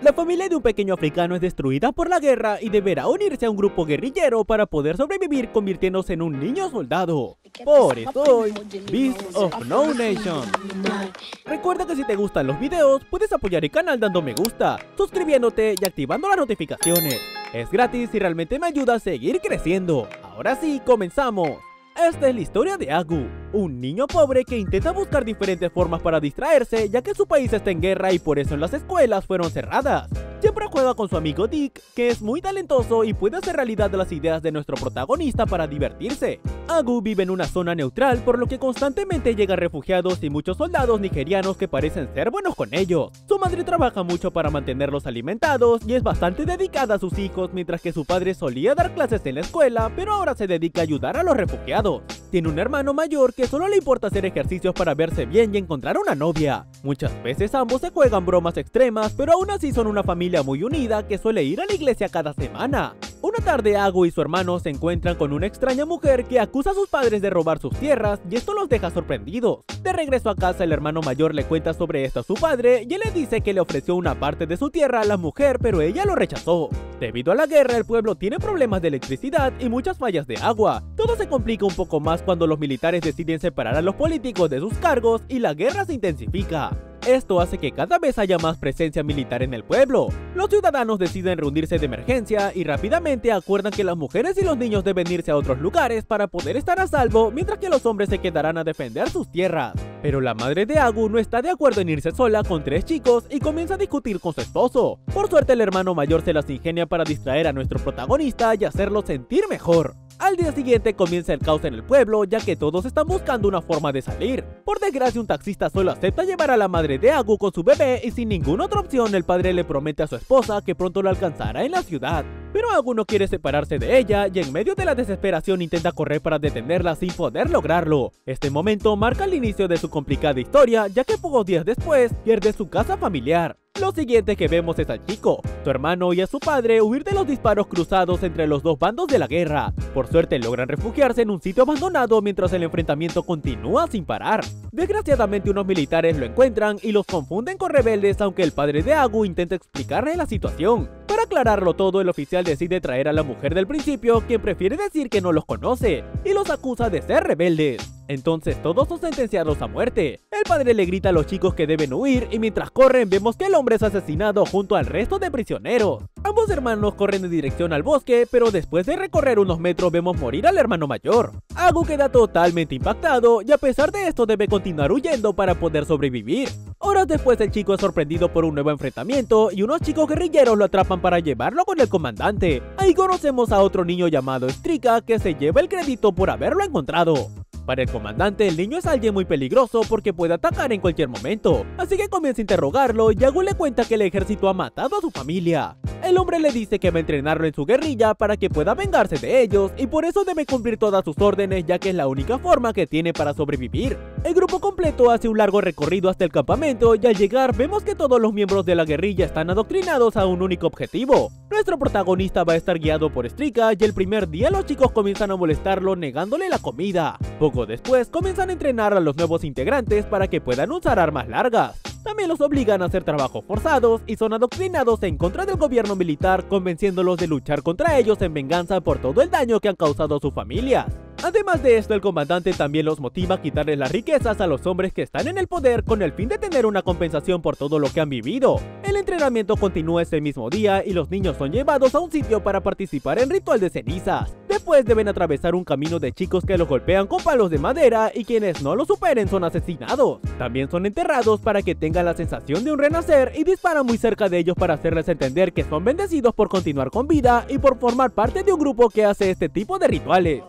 La familia de un pequeño africano es destruida por la guerra y deberá unirse a un grupo guerrillero para poder sobrevivir convirtiéndose en un niño soldado. Por eso hoy, Beast of No Nation. Recuerda que si te gustan los videos, puedes apoyar el canal dando me gusta, suscribiéndote y activando las notificaciones. Es gratis y realmente me ayuda a seguir creciendo. Ahora sí, comenzamos. Esta es la historia de Agu, un niño pobre que intenta buscar diferentes formas para distraerse ya que su país está en guerra y por eso las escuelas fueron cerradas. Siempre juega con su amigo Dick, que es muy talentoso y puede hacer realidad las ideas de nuestro protagonista para divertirse. Agu vive en una zona neutral por lo que constantemente llegan refugiados y muchos soldados nigerianos que parecen ser buenos con ellos. Su madre trabaja mucho para mantenerlos alimentados y es bastante dedicada a sus hijos mientras que su padre solía dar clases en la escuela pero ahora se dedica a ayudar a los refugiados. Tiene un hermano mayor que solo le importa hacer ejercicios para verse bien y encontrar una novia. Muchas veces ambos se juegan bromas extremas pero aún así son una familia muy unida que suele ir a la iglesia cada semana. Una tarde Agu y su hermano se encuentran con una extraña mujer que acusa a sus padres de robar sus tierras y esto los deja sorprendidos. De regreso a casa el hermano mayor le cuenta sobre esto a su padre y le dice que le ofreció una parte de su tierra a la mujer pero ella lo rechazó. Debido a la guerra el pueblo tiene problemas de electricidad y muchas fallas de agua. Todo se complica un poco más cuando los militares deciden separar a los políticos de sus cargos y la guerra se intensifica. Esto hace que cada vez haya más presencia militar en el pueblo. Los ciudadanos deciden reunirse de emergencia y rápidamente acuerdan que las mujeres y los niños deben irse a otros lugares para poder estar a salvo, mientras que los hombres se quedarán a defender sus tierras. Pero la madre de Agu no está de acuerdo en irse sola con tres chicos y comienza a discutir con su esposo. Por suerte el hermano mayor se las ingenia para distraer a nuestro protagonista y hacerlo sentir mejor. Al día siguiente comienza el caos en el pueblo, ya que todos están buscando una forma de salir. Por desgracia, un taxista solo acepta llevar a la madre de Agu con su bebé y sin ninguna otra opción, el padre le promete a su esposa que pronto lo alcanzará en la ciudad. Pero Agu no quiere separarse de ella y en medio de la desesperación intenta correr para detenerla sin poder lograrlo. Este momento marca el inicio de su complicada historia, ya que pocos días después pierde su casa familiar. Lo siguiente que vemos es al chico, su hermano y a su padre huir de los disparos cruzados entre los dos bandos de la guerra. Por suerte logran refugiarse en un sitio abandonado mientras el enfrentamiento continúa sin parar. Desgraciadamente unos militares lo encuentran y los confunden con rebeldes aunque el padre de Agu intenta explicarle la situación. Para aclararlo todo, el oficial decide traer a la mujer del principio, quien prefiere decir que no los conoce, y los acusa de ser rebeldes. Entonces todos son sentenciados a muerte. El padre le grita a los chicos que deben huir y mientras corren vemos que el hombre es asesinado junto al resto de prisioneros. Ambos hermanos corren en dirección al bosque, pero después de recorrer unos metros vemos morir al hermano mayor. Agu queda totalmente impactado y a pesar de esto debe continuar huyendo para poder sobrevivir. Horas después el chico es sorprendido por un nuevo enfrentamiento y unos chicos guerrilleros lo atrapan para llevarlo con el comandante. Ahí conocemos a otro niño llamado Strika que se lleva el crédito por haberlo encontrado. Para el comandante, el niño es alguien muy peligroso porque puede atacar en cualquier momento, así que comienza a interrogarlo y Yagu le cuenta que el ejército ha matado a su familia. El hombre le dice que va a entrenarlo en su guerrilla para que pueda vengarse de ellos y por eso debe cumplir todas sus órdenes ya que es la única forma que tiene para sobrevivir. El grupo completo hace un largo recorrido hasta el campamento y al llegar vemos que todos los miembros de la guerrilla están adoctrinados a un único objetivo. Nuestro protagonista va a estar guiado por Strika y el primer día los chicos comienzan a molestarlo negándole la comida. Poco después comienzan a entrenar a los nuevos integrantes para que puedan usar armas largas. También los obligan a hacer trabajos forzados y son adoctrinados en contra del gobierno militar, convenciéndolos de luchar contra ellos en venganza por todo el daño que han causado a sus familias. Además de esto, el comandante también los motiva a quitarles las riquezas a los hombres que están en el poder con el fin de tener una compensación por todo lo que han vivido. El entrenamiento continúa ese mismo día y los niños son llevados a un sitio para participar en ritual de cenizas. Después deben atravesar un camino de chicos que los golpean con palos de madera y quienes no lo superen son asesinados. También son enterrados para que tengan la sensación de un renacer y disparan muy cerca de ellos para hacerles entender que son bendecidos por continuar con vida y por formar parte de un grupo que hace este tipo de rituales.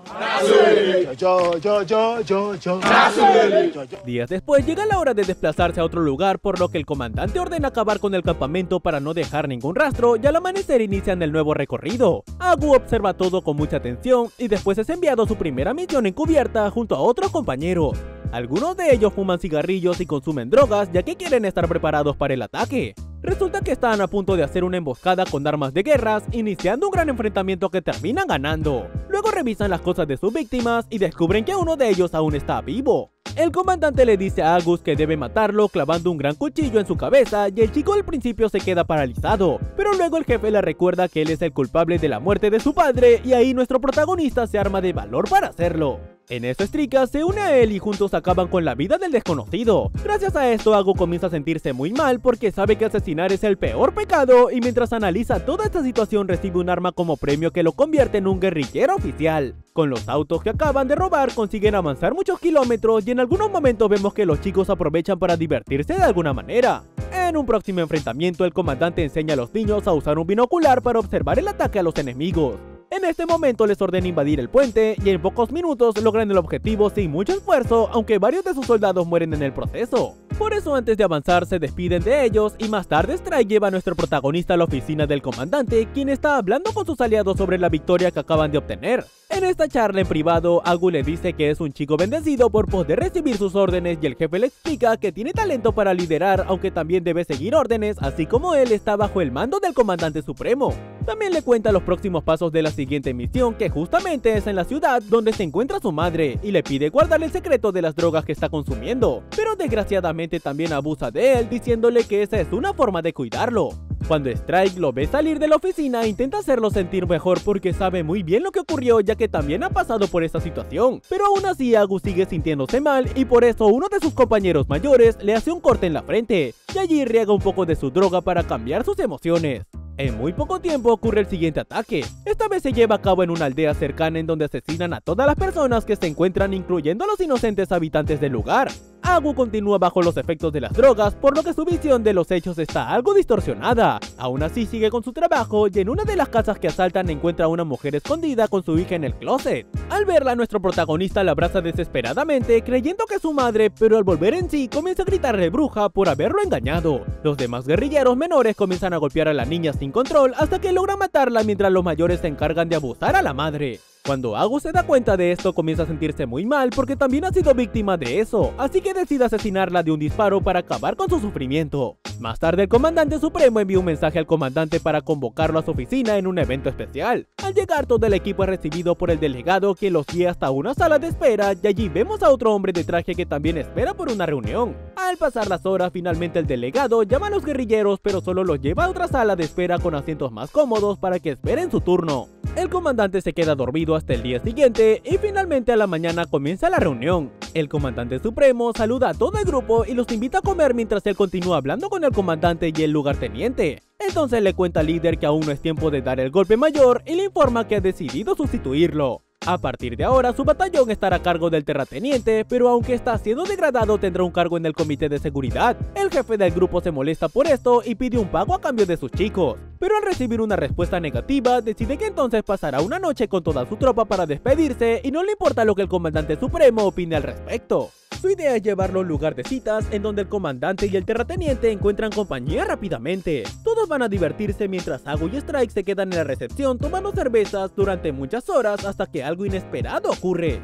Días después llega la hora de desplazarse a otro lugar, por lo que el comandante ordena acabar con el campamento para no dejar ningún rastro y al amanecer inician el nuevo recorrido. Agu observa todo con mucha atención y después es enviado a su primera misión encubierta junto a otros compañeros. Algunos de ellos fuman cigarrillos y consumen drogas ya que quieren estar preparados para el ataque. Resulta que están a punto de hacer una emboscada con armas de guerras, iniciando un gran enfrentamiento que terminan ganando. Luego revisan las cosas de sus víctimas y descubren que uno de ellos aún está vivo. El comandante le dice a Agus que debe matarlo clavando un gran cuchillo en su cabeza y el chico al principio se queda paralizado, pero luego el jefe le recuerda que él es el culpable de la muerte de su padre y ahí nuestro protagonista se arma de valor para hacerlo. En eso Strika se une a él y juntos acaban con la vida del desconocido. Gracias a esto Agu comienza a sentirse muy mal porque sabe que asesinar es el peor pecado y mientras analiza toda esta situación recibe un arma como premio que lo convierte en un guerrillero oficial. Con los autos que acaban de robar consiguen avanzar muchos kilómetros y en algunos momentos vemos que los chicos aprovechan para divertirse de alguna manera. En un próximo enfrentamiento el comandante enseña a los niños a usar un binocular para observar el ataque a los enemigos. En este momento les ordena invadir el puente y en pocos minutos logran el objetivo sin mucho esfuerzo, aunque varios de sus soldados mueren en el proceso. Por eso antes de avanzar se despiden de ellos y más tarde Strike lleva a nuestro protagonista a la oficina del comandante, quien está hablando con sus aliados sobre la victoria que acaban de obtener. En esta charla en privado, Agu le dice que es un chico bendecido por poder recibir sus órdenes y el jefe le explica que tiene talento para liderar, aunque también debe seguir órdenes, así como él está bajo el mando del comandante supremo. También le cuenta los próximos pasos de la siguiente misión, que justamente es en la ciudad donde se encuentra su madre, y le pide guardar el secreto de las drogas que está consumiendo, pero desgraciadamente también abusa de él, diciéndole que esa es una forma de cuidarlo. Cuando Strike lo ve salir de la oficina, intenta hacerlo sentir mejor porque sabe muy bien lo que ocurrió ya que también ha pasado por esta situación. Pero aún así Agus sigue sintiéndose mal y por eso uno de sus compañeros mayores le hace un corte en la frente y allí riega un poco de su droga para cambiar sus emociones. En muy poco tiempo ocurre el siguiente ataque. Esta vez se lleva a cabo en una aldea cercana en donde asesinan a todas las personas que se encuentran incluyendo a los inocentes habitantes del lugar. Agu continúa bajo los efectos de las drogas, por lo que su visión de los hechos está algo distorsionada. Aún así sigue con su trabajo y en una de las casas que asaltan encuentra a una mujer escondida con su hija en el closet. Al verla, nuestro protagonista la abraza desesperadamente, creyendo que es su madre, pero al volver en sí comienza a gritarle bruja por haberlo engañado. Los demás guerrilleros menores comienzan a golpear a la niña sin control hasta que logran matarla mientras los mayores se encargan de abusar a la madre. Cuando Agus se da cuenta de esto comienza a sentirse muy mal porque también ha sido víctima de eso, así que decide asesinarla de un disparo para acabar con su sufrimiento. Más tarde el comandante supremo envía un mensaje al comandante para convocarlo a su oficina en un evento especial. Al llegar todo el equipo es recibido por el delegado que los guía hasta una sala de espera y allí vemos a otro hombre de traje que también espera por una reunión. Al pasar las horas finalmente el delegado llama a los guerrilleros pero solo los lleva a otra sala de espera con asientos más cómodos para que esperen su turno. El comandante se queda dormido hasta el día siguiente y finalmente a la mañana comienza la reunión. El comandante supremo saluda a todo el grupo y los invita a comer mientras él continúa hablando con el comandante y el lugarteniente. Entonces le cuenta al líder que aún no es tiempo de dar el golpe mayor y le informa que ha decidido sustituirlo. A partir de ahora, su batallón estará a cargo del terrateniente, pero aunque está siendo degradado, tendrá un cargo en el comité de seguridad. El jefe del grupo se molesta por esto y pide un pago a cambio de sus chicos. Pero al recibir una respuesta negativa, decide que entonces pasará una noche con toda su tropa para despedirse y no le importa lo que el comandante supremo opine al respecto. Su idea es llevarlo a un lugar de citas en donde el comandante y el terrateniente encuentran compañía rápidamente. Todos van a divertirse mientras Agu y Strike se quedan en la recepción tomando cervezas durante muchas horas hasta que algo inesperado ocurre.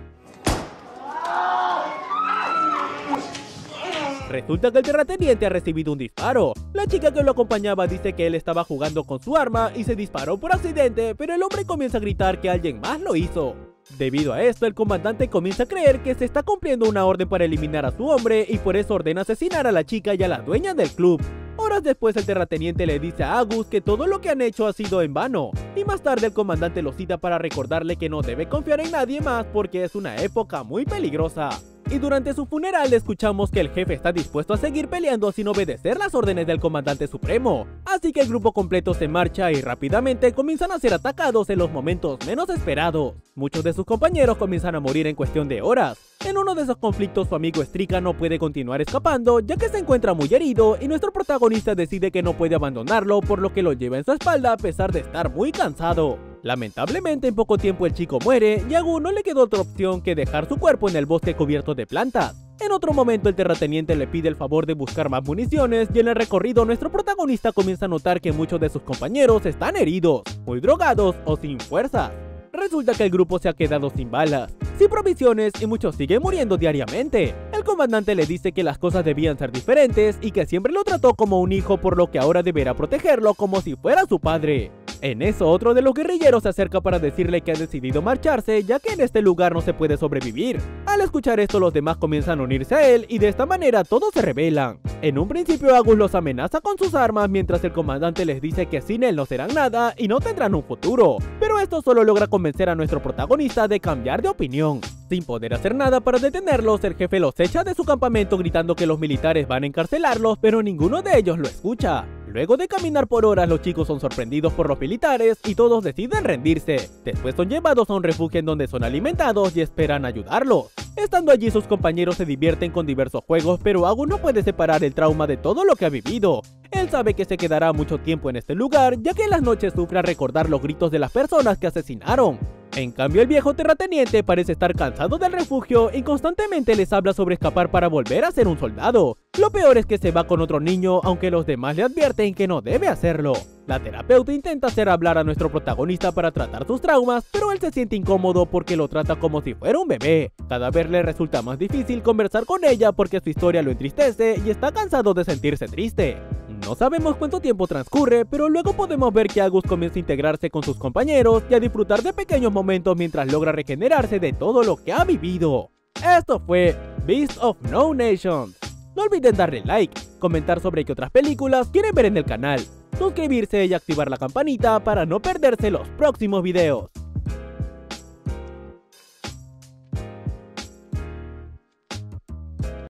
Resulta que el terrateniente ha recibido un disparo. La chica que lo acompañaba dice que él estaba jugando con su arma y se disparó por accidente, pero el hombre comienza a gritar que alguien más lo hizo. Debido a esto, el comandante comienza a creer que se está cumpliendo una orden para eliminar a su hombre y por eso ordena asesinar a la chica y a la dueña del club. Horas después el terrateniente le dice a Agus que todo lo que han hecho ha sido en vano, y más tarde el comandante lo cita para recordarle que no debe confiar en nadie más porque es una época muy peligrosa. Y durante su funeral escuchamos que el jefe está dispuesto a seguir peleando sin obedecer las órdenes del comandante supremo. Así que el grupo completo se marcha y rápidamente comienzan a ser atacados en los momentos menos esperados. Muchos de sus compañeros comienzan a morir en cuestión de horas. En uno de esos conflictos su amigo Strika no puede continuar escapando ya que se encuentra muy herido y nuestro protagonista decide que no puede abandonarlo por lo que lo lleva en su espalda a pesar de estar muy cansado. Lamentablemente en poco tiempo el chico muere y a no le quedó otra opción que dejar su cuerpo en el bosque cubierto de plantas. En otro momento el terrateniente le pide el favor de buscar más municiones y en el recorrido nuestro protagonista comienza a notar que muchos de sus compañeros están heridos, muy drogados o sin fuerza. Resulta que el grupo se ha quedado sin balas, sin provisiones y muchos siguen muriendo diariamente. El comandante le dice que las cosas debían ser diferentes y que siempre lo trató como un hijo por lo que ahora deberá protegerlo como si fuera su padre. En eso otro de los guerrilleros se acerca para decirle que ha decidido marcharse ya que en este lugar no se puede sobrevivir. Al escuchar esto los demás comienzan a unirse a él y de esta manera todos se rebelan. En un principio Agus los amenaza con sus armas mientras el comandante les dice que sin él no serán nada y no tendrán un futuro. Pero esto solo logra convencer a nuestro protagonista de cambiar de opinión. Sin poder hacer nada para detenerlos, el jefe los echa de su campamento gritando que los militares van a encarcelarlos, pero ninguno de ellos lo escucha. Luego de caminar por horas, los chicos son sorprendidos por los militares y todos deciden rendirse. Después son llevados a un refugio en donde son alimentados y esperan ayudarlos. Estando allí sus compañeros se divierten con diversos juegos, pero Agu no puede separar el trauma de todo lo que ha vivido. Él sabe que se quedará mucho tiempo en este lugar, ya que en las noches sufre recordar los gritos de las personas que asesinaron. En cambio, el viejo terrateniente parece estar cansado del refugio y constantemente les habla sobre escapar para volver a ser un soldado. Lo peor es que se va con otro niño, aunque los demás le advierten que no debe hacerlo. La terapeuta intenta hacer hablar a nuestro protagonista para tratar sus traumas, pero él se siente incómodo porque lo trata como si fuera un bebé. Cada vez le resulta más difícil conversar con ella porque su historia lo entristece y está cansado de sentirse triste. No sabemos cuánto tiempo transcurre, pero luego podemos ver que Agus comienza a integrarse con sus compañeros y a disfrutar de pequeños momentos mientras logra regenerarse de todo lo que ha vivido. Esto fue Beast of No Nation. No olviden darle like, comentar sobre qué otras películas quieren ver en el canal, suscribirse y activar la campanita para no perderse los próximos videos.